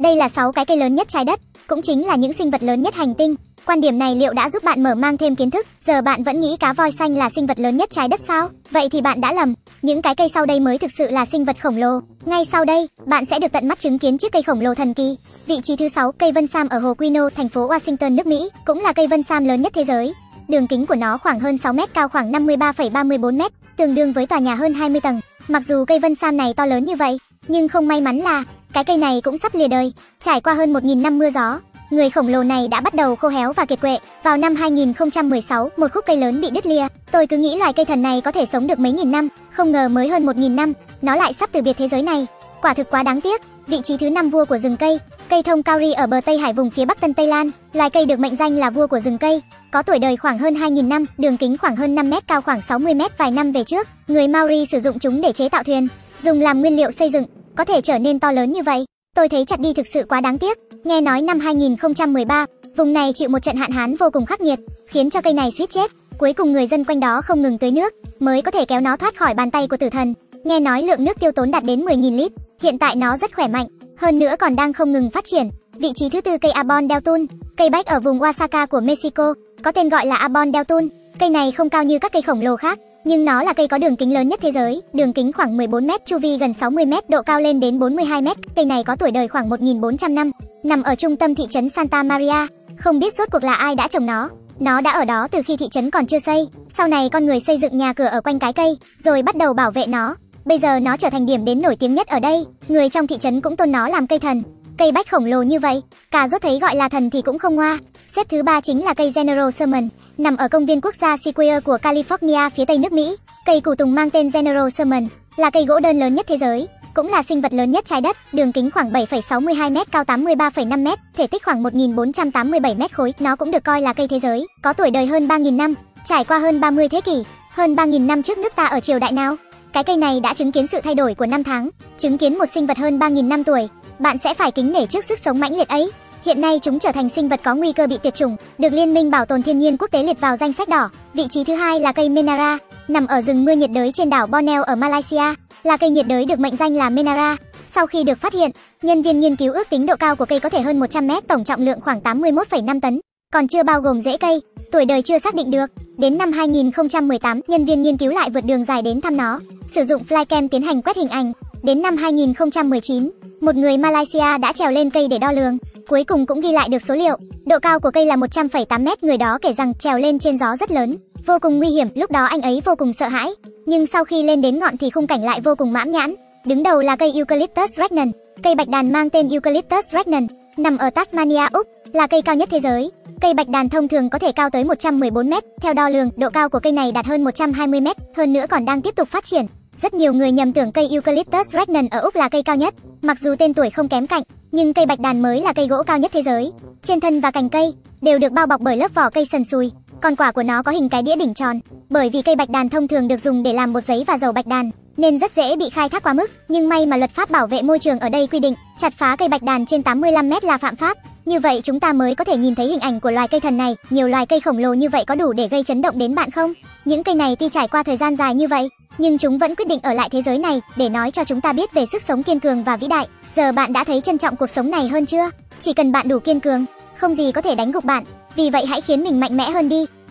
Đây là 6 cái cây lớn nhất trái đất, cũng chính là những sinh vật lớn nhất hành tinh. Quan điểm này liệu đã giúp bạn mở mang thêm kiến thức? Giờ bạn vẫn nghĩ cá voi xanh là sinh vật lớn nhất trái đất sao? Vậy thì bạn đã lầm. Những cái cây sau đây mới thực sự là sinh vật khổng lồ. Ngay sau đây, bạn sẽ được tận mắt chứng kiến chiếc cây khổng lồ thần kỳ. Vị trí thứ 6, cây vân sam ở hồ Quino, thành phố Washington, nước Mỹ, cũng là cây vân sam lớn nhất thế giới. Đường kính của nó khoảng hơn 6 mét, cao khoảng 53,34 mét, tương đương với tòa nhà hơn 20 tầng. Mặc dù cây vân sam này to lớn như vậy, nhưng không may mắn là cái cây này cũng sắp lìa đời. Trải qua hơn 1.000 năm mưa gió, người khổng lồ này đã bắt đầu khô héo và kiệt quệ. Vào năm 2016, một khúc cây lớn bị đứt lìa. Tôi cứ nghĩ loài cây thần này có thể sống được mấy nghìn năm, không ngờ mới hơn 1.000 năm, nó lại sắp từ biệt thế giới này. Quả thực quá đáng tiếc. Vị trí thứ năm vua của rừng cây, cây thông kauri ở bờ Tây Hải vùng phía Bắc Tân Tây Lan, loài cây được mệnh danh là vua của rừng cây, có tuổi đời khoảng hơn 2.000 năm, đường kính khoảng hơn 5 mét, cao khoảng 60 mét vài năm về trước. Người Maori sử dụng chúng để chế tạo thuyền, dùng làm nguyên liệu xây dựng, có thể trở nên to lớn như vậy. Tôi thấy chặt đi thực sự quá đáng tiếc. Nghe nói năm 2013, vùng này chịu một trận hạn hán vô cùng khắc nghiệt, khiến cho cây này suýt chết. Cuối cùng người dân quanh đó không ngừng tưới nước, mới có thể kéo nó thoát khỏi bàn tay của tử thần. Nghe nói lượng nước tiêu tốn đạt đến 10.000 lít. Hiện tại nó rất khỏe mạnh, hơn nữa còn đang không ngừng phát triển. Vị trí thứ tư cây Abon Deltun, cây bách ở vùng Oaxaca của Mexico, có tên gọi là Abon Deltun. Cây này không cao như các cây khổng lồ khác, nhưng nó là cây có đường kính lớn nhất thế giới, đường kính khoảng 14 mét, chu vi gần 60 mét, độ cao lên đến 42 mét. Cây này có tuổi đời khoảng 1.400 năm, nằm ở trung tâm thị trấn Santa Maria. Không biết rốt cuộc là ai đã trồng nó. Nó đã ở đó từ khi thị trấn còn chưa xây. Sau này con người xây dựng nhà cửa ở quanh cái cây, rồi bắt đầu bảo vệ nó. Bây giờ nó trở thành điểm đến nổi tiếng nhất ở đây. Người trong thị trấn cũng tôn nó làm cây thần. Cây bách khổng lồ như vậy, cà rốt thấy gọi là thần thì cũng không ngoa. Xếp thứ ba chính là cây General Sherman, nằm ở công viên quốc gia Sequoia của California phía tây nước Mỹ. Cây củ tùng mang tên General Sherman là cây gỗ đơn lớn nhất thế giới, cũng là sinh vật lớn nhất trái đất, đường kính khoảng 7,62 m, cao 83,5 m, thể tích khoảng 1487 m khối. Nó cũng được coi là cây thế giới, có tuổi đời hơn 3000 năm, trải qua hơn 30 thế kỷ. Hơn 3000 năm trước nước ta ở triều đại nào? Cái cây này đã chứng kiến sự thay đổi của năm tháng, chứng kiến một sinh vật hơn 3000 năm tuổi. Bạn sẽ phải kính nể trước sức sống mãnh liệt ấy. Hiện nay chúng trở thành sinh vật có nguy cơ bị tuyệt chủng, được Liên minh Bảo tồn Thiên nhiên Quốc tế liệt vào danh sách đỏ. Vị trí thứ hai là cây Menara, nằm ở rừng mưa nhiệt đới trên đảo Borneo ở Malaysia, là cây nhiệt đới được mệnh danh là Menara. Sau khi được phát hiện, nhân viên nghiên cứu ước tính độ cao của cây có thể hơn 100 mét, tổng trọng lượng khoảng 81,5 tấn, còn chưa bao gồm rễ cây, tuổi đời chưa xác định được. Đến năm 2018, nhân viên nghiên cứu lại vượt đường dài đến thăm nó, sử dụng flycam tiến hành quét hình ảnh. Đến năm 2019, một người Malaysia đã trèo lên cây để đo lường, cuối cùng cũng ghi lại được số liệu. Độ cao của cây là 100,8 mét, người đó kể rằng trèo lên trên gió rất lớn, vô cùng nguy hiểm, lúc đó anh ấy vô cùng sợ hãi. Nhưng sau khi lên đến ngọn thì khung cảnh lại vô cùng mãn nhãn. Đứng đầu là cây Eucalyptus regnans, cây bạch đàn mang tên Eucalyptus regnans, nằm ở Tasmania, Úc, là cây cao nhất thế giới. Cây bạch đàn thông thường có thể cao tới 114 mét, theo đo lường, độ cao của cây này đạt hơn 120 mét, hơn nữa còn đang tiếp tục phát triển. Rất nhiều người nhầm tưởng cây Eucalyptus regnans ở Úc là cây cao nhất, mặc dù tên tuổi không kém cạnh, nhưng cây bạch đàn mới là cây gỗ cao nhất thế giới. Trên thân và cành cây đều được bao bọc bởi lớp vỏ cây sần sùi, còn quả của nó có hình cái đĩa đỉnh tròn, bởi vì cây bạch đàn thông thường được dùng để làm bột giấy và dầu bạch đàn, nên rất dễ bị khai thác quá mức, nhưng may mà luật pháp bảo vệ môi trường ở đây quy định, chặt phá cây bạch đàn trên 85 mét là phạm pháp. Như vậy chúng ta mới có thể nhìn thấy hình ảnh của loài cây thần này, nhiều loài cây khổng lồ như vậy có đủ để gây chấn động đến bạn không? Những cây này tuy trải qua thời gian dài như vậy, nhưng chúng vẫn quyết định ở lại thế giới này để nói cho chúng ta biết về sức sống kiên cường và vĩ đại. Giờ bạn đã thấy trân trọng cuộc sống này hơn chưa? Chỉ cần bạn đủ kiên cường, không gì có thể đánh gục bạn. Vì vậy hãy khiến mình mạnh mẽ hơn đi.